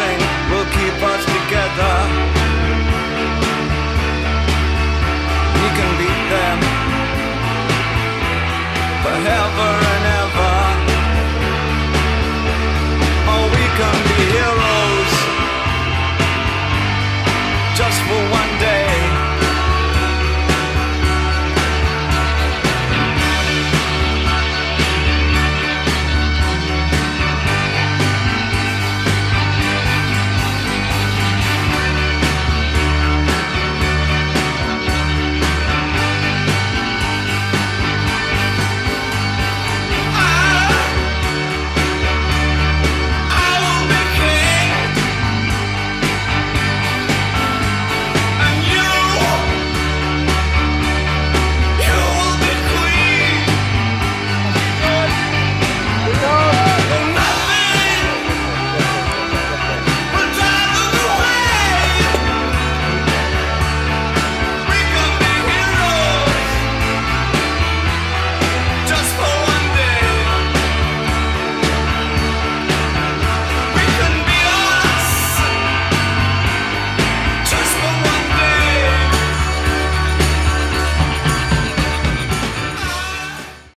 thing will keep us together. We can beat them forever.